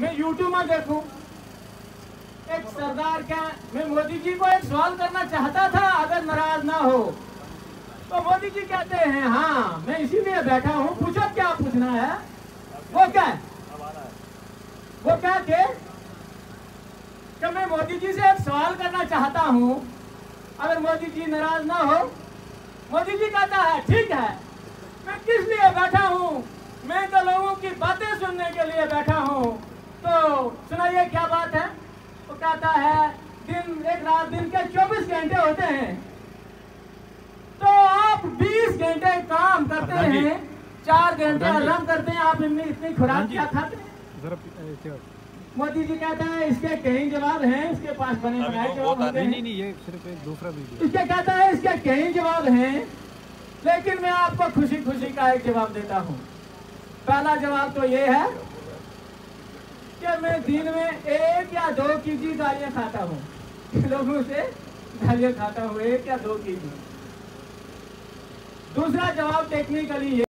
मैं यूट्यूब में देखूँ। एक सरदार क्या मैं मोदी जी को एक सवाल करना चाहता था, अगर नाराज़ ना हो। तो मोदी जी कहते हैं हाँ मैं इसीलिए बैठा हूँ, पूछो क्या पूछना है? वो क्या वो क्या के कि मैं मोदी जी से एक सवाल करना चाहता हूँ। अगर मोदी जी नाराज़ ना हो, मोदी जी कहता है, ठीक है, मैं किस लिए बैठा हूँ? मैं तो लोगों की बातें सुनने के लिए बैठा हूँ। तो सुनाइए क्या बात है? वो कहता है दिन एक रात दिन के 24 घंटे होते हैं। तो आप 20 घंटे काम करते हैं चार घंटे आराम करते हैं आप इनमें इतनी खुराक क्या खाते हैं? मोदी जी कहता है इसके कई जवाब हैं इसके पास बने बनाए जवाब होते हैं नहीं नहीं ये सिर्फ़ एक दूसरा वीडियो। इसके कहता है इसके कई जवाब हैं लेकिन मैं आपको खुशी खुशी का एक जवाब देता हूँ। पहला जवाब तो ये है कि मैं दिन में एक या दो केजी गालियाँ खाता हूँ। लोगों से गालियाँ खाता हूँ, एक या दो केजी दूसरा जवाब टेक्निकली